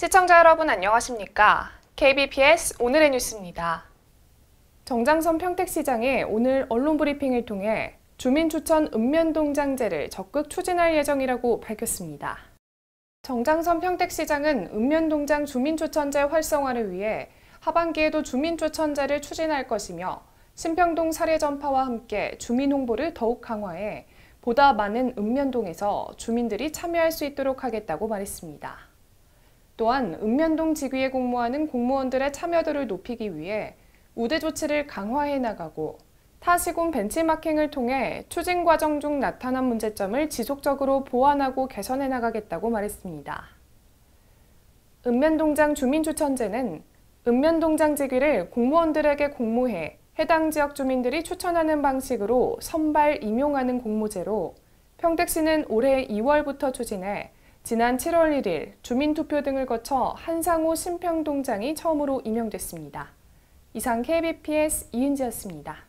시청자 여러분 안녕하십니까? KBPS 오늘의 뉴스입니다. 정장선 평택시장이 오늘 언론 브리핑을 통해 주민추천 읍면동장제를 적극 추진할 예정이라고 밝혔습니다. 정장선 평택시장은 읍면동장 주민추천제 활성화를 위해 하반기에도 주민추천제를 추진할 것이며 신평동 사례 전파와 함께 주민 홍보를 더욱 강화해 보다 많은 읍면동에서 주민들이 참여할 수 있도록 하겠다고 말했습니다. 또한 읍면동 지구에 공모하는 공무원들의 참여도를 높이기 위해 우대 조치를 강화해 나가고 타시군 벤치마킹을 통해 추진 과정 중 나타난 문제점을 지속적으로 보완하고 개선해 나가겠다고 말했습니다. 읍면동장 주민추천제는 읍면동장 지구를 공무원들에게 공모해 해당 지역 주민들이 추천하는 방식으로 선발 임용하는 공모제로 평택시는 올해 2월부터 추진해 지난 7월 1일 주민투표 등을 거쳐 한상호 신평동장이 처음으로 임명됐습니다. 이상 KBPS 이은지였습니다.